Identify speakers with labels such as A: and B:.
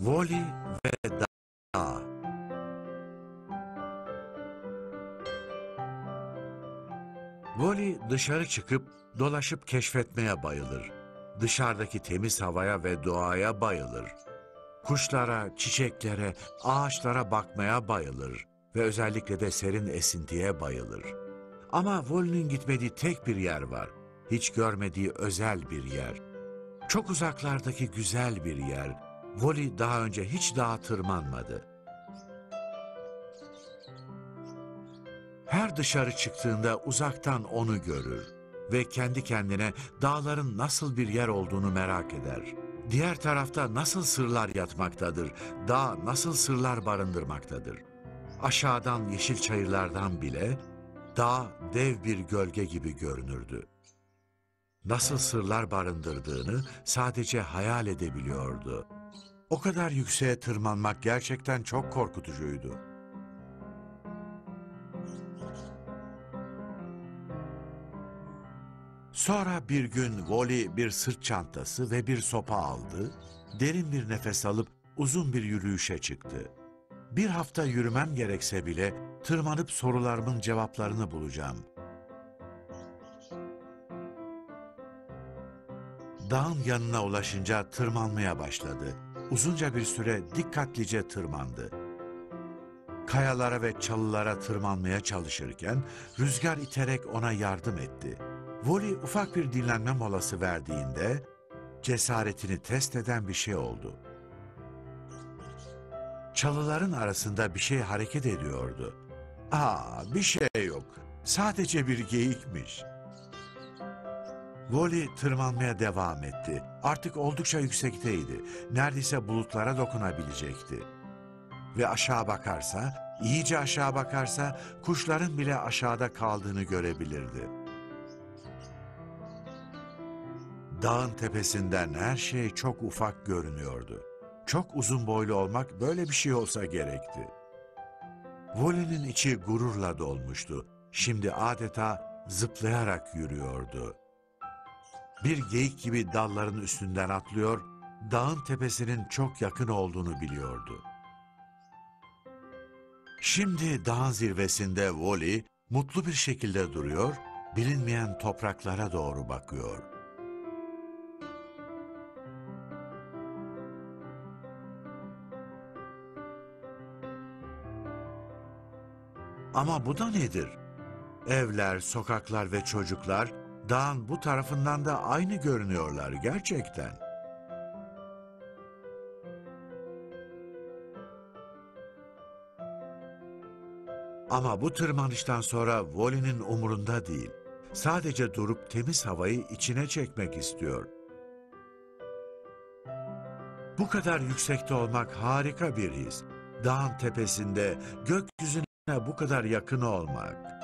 A: Voli ve Dağ Voli dışarı çıkıp dolaşıp keşfetmeye bayılır. Dışarıdaki temiz havaya ve doğaya bayılır. Kuşlara, çiçeklere, ağaçlara bakmaya bayılır ve özellikle de serin esintiye bayılır. Ama Voli'nin gitmediği tek bir yer var. Hiç görmediği özel bir yer. Çok uzaklardaki güzel bir yer. Voli daha önce hiç dağa tırmanmadı. Her dışarı çıktığında uzaktan onu görür ve kendi kendine dağların nasıl bir yer olduğunu merak eder. Diğer tarafta nasıl sırlar yatmaktadır, dağ nasıl sırlar barındırmaktadır. Aşağıdan yeşil çayırlardan bile dağ dev bir gölge gibi görünürdü. Nasıl sırlar barındırdığını sadece hayal edebiliyordu. O kadar yükseğe tırmanmak gerçekten çok korkutucuydu. Sonra bir gün Wally bir sırt çantası ve bir sopa aldı, derin bir nefes alıp uzun bir yürüyüşe çıktı. Bir hafta yürümem gerekse bile tırmanıp sorularımın cevaplarını bulacağım. Dağın yanına ulaşınca tırmanmaya başladı. Uzunca bir süre dikkatlice tırmandı. Kayalara ve çalılara tırmanmaya çalışırken rüzgar iterek ona yardım etti. Voli ufak bir dinlenme molası verdiğinde cesaretini test eden bir şey oldu. Çalıların arasında bir şey hareket ediyordu. Aa, bir şey yok. Sadece bir geyikmiş. Voli tırmanmaya devam etti. Artık oldukça yüksekteydi. Neredeyse bulutlara dokunabilecekti. Ve aşağı bakarsa, iyice aşağı bakarsa kuşların bile aşağıda kaldığını görebilirdi. Dağın tepesinden her şey çok ufak görünüyordu. Çok uzun boylu olmak böyle bir şey olsa gerekti. Voli'nin içi gururla dolmuştu. Şimdi adeta zıplayarak yürüyordu. Bir geyik gibi dalların üstünden atlıyor, dağın tepesinin çok yakın olduğunu biliyordu. Şimdi dağın zirvesinde Wally mutlu bir şekilde duruyor, bilinmeyen topraklara doğru bakıyor. Ama bu da nedir? Evler, sokaklar ve çocuklar dağın bu tarafından da aynı görünüyorlar gerçekten. Ama bu tırmanıştan sonra Wally'nin umurunda değil. Sadece durup temiz havayı içine çekmek istiyor. Bu kadar yüksekte olmak harika bir his. Dağın tepesinde, gökyüzüne bu kadar yakın olmak.